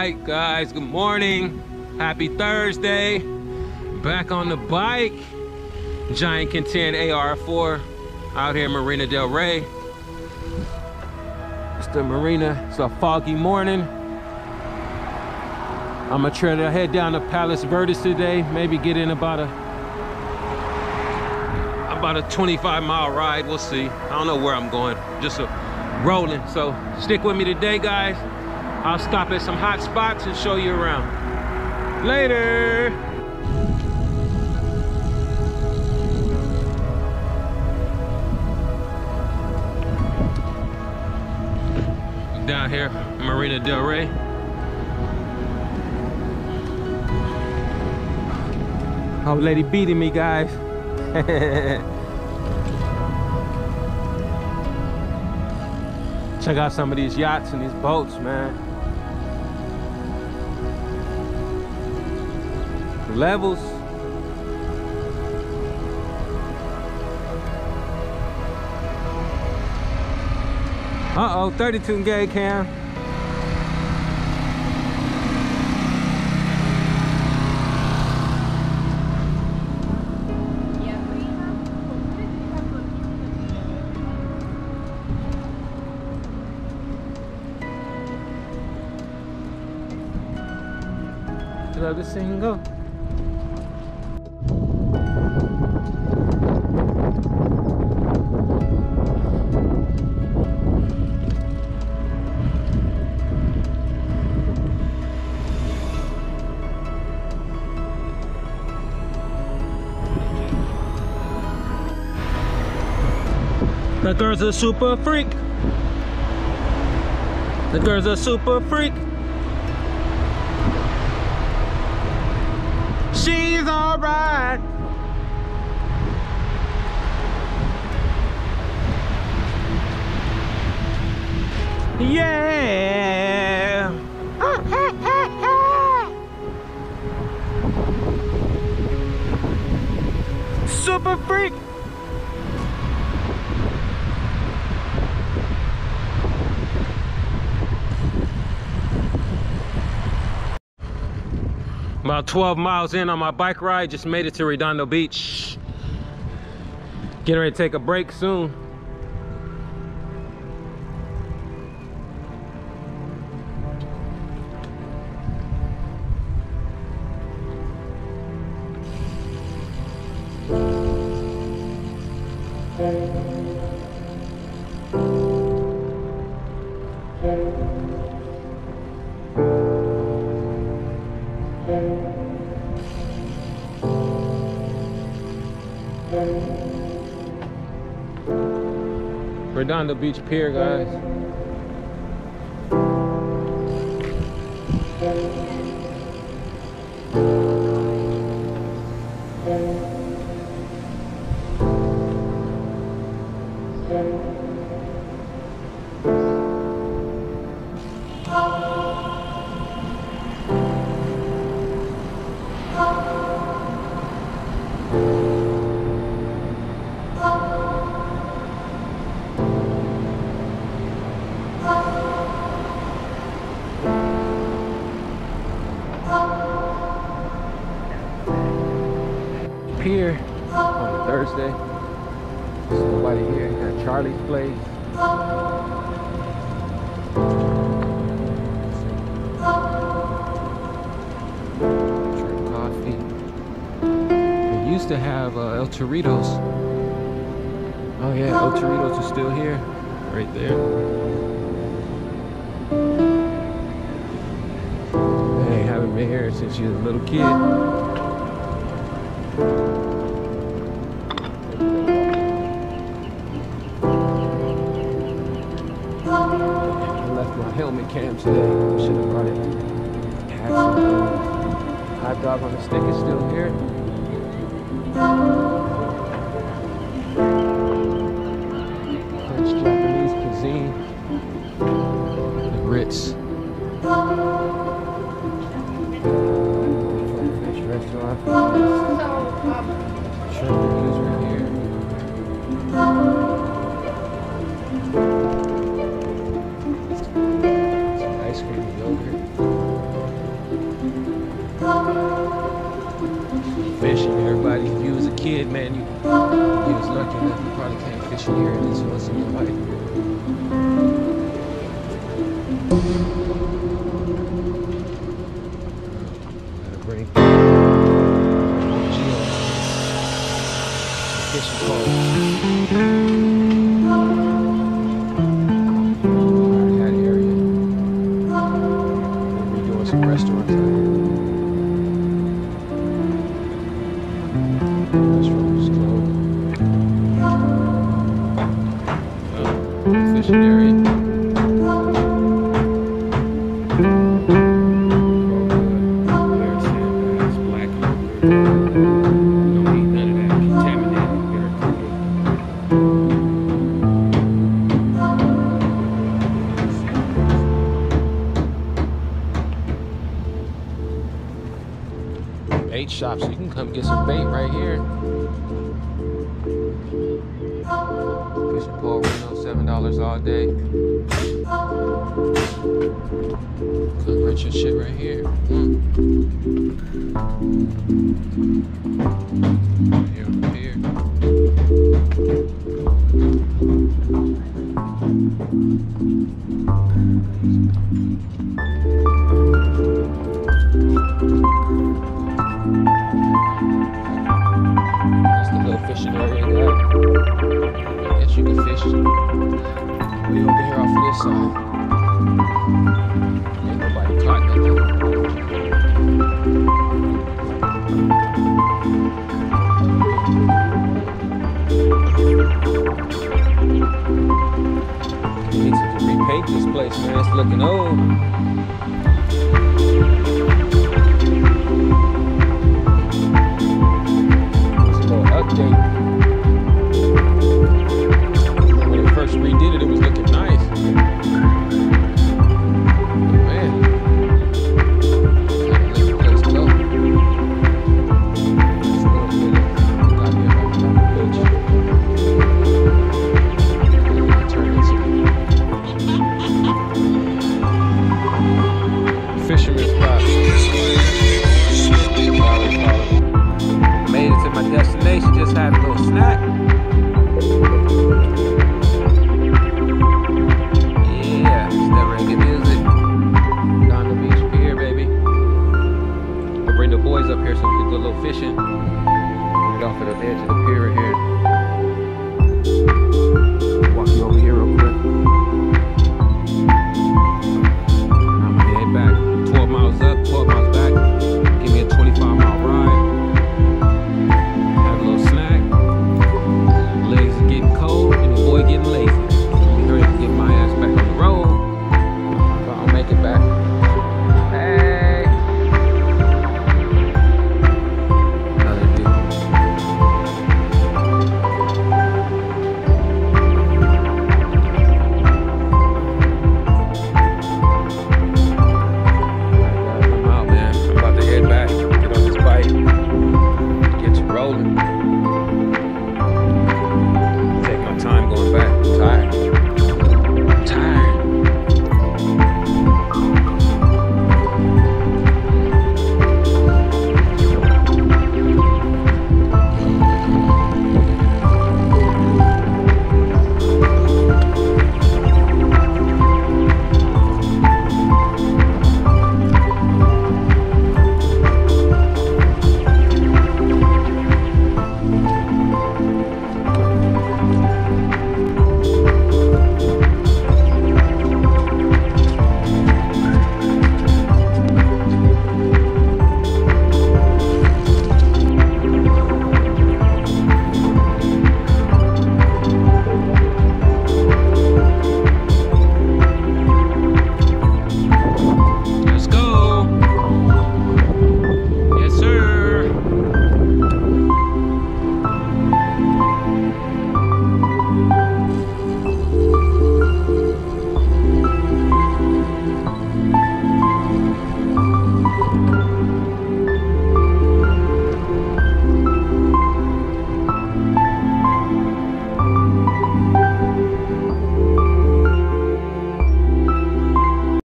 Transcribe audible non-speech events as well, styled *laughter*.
bike, guys. Good morning. Happy Thursday. Back on the bike. Giant Contend AR4 out here in Marina Del Rey. It's the marina. It's a foggy morning. I'm gonna try to head down to Palos Verdes today. Maybe get in about a about a 25 mile ride. We'll see. I don't know where I'm going. Just a rolling. So stick with me today, guys. I'll stop at some hot spots and show you around. Later. Down here, Marina Del Rey. Old lady beating me, guys. *laughs* Check out some of these yachts and these boats, man. Levels. Uh-oh, 32 gauge cam. Let this thing go. That girl's a super freak. That girl's a super freak. She's alright. Yeah. *laughs* Super freak. About 12 miles in on my bike ride, just made it to Redondo Beach. Getting ready to take a break soon. Redondo Beach Pier, guys. Pier on Thursday. There's nobody here. Got Charlie's place. Coffee. Used to have uh, El Toritos. Oh yeah, El Toritos is still here. Right there. They haven't been here since you was a little kid. Cam today. Should have brought it. Hot dog on the stick is still here. kid, man, you, you was lucky enough. You probably came fishing here at least once in your life. Gotta bring Geo fishing pole. Restaurant is closed. Oh, Bait shop, so you can come get some bait right here. Fishing pole seven dollars all day. Cook Richard shit right here. Mm. Here, here. That's the little fishing area there. I guess you can fish over here off of this side. Ain't nobody caught nothing. Need to repaint this place, man. It's looking old. the boys up here so we can do a little fishing. Right off of the edge of the pier right here.